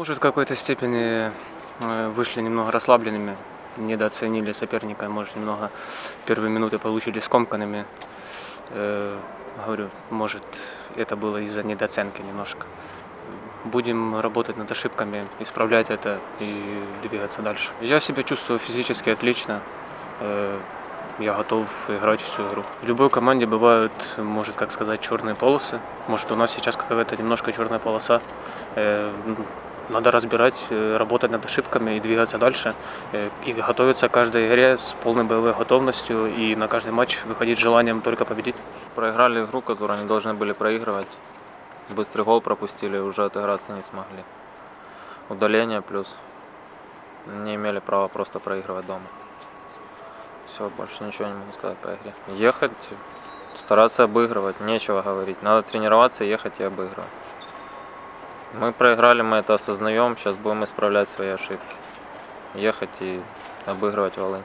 Может, в какой-то степени э, вышли немного расслабленными, недооценили соперника, может, немного первые минуты получили скомканными. Э, Говорю, может, это было из-за недооценки немножко. Будем работать над ошибками, исправлять это и двигаться дальше. Я себя чувствую физически отлично. Э, Я готов играть всю игру. В любой команде бывают, может, как сказать, черные полосы. Может, у нас сейчас какая-то немножко черная полоса. Надо разбирать, э, работать над ошибками и двигаться дальше. Э, И готовиться к каждой игре с полной боевой готовностью и на каждый матч выходить с желанием только победить. Проиграли игру, которую они должны были проигрывать. Быстрый гол пропустили, уже отыграться не смогли. Удаление плюс. Не имели права просто проигрывать дома. Все, больше ничего не могу сказать по игре. Ехать, стараться обыгрывать, нечего говорить. Надо тренироваться, ехать и обыгрывать. Мы проиграли, мы это осознаем, сейчас будем исправлять свои ошибки. Ехать и обыгрывать Волынь.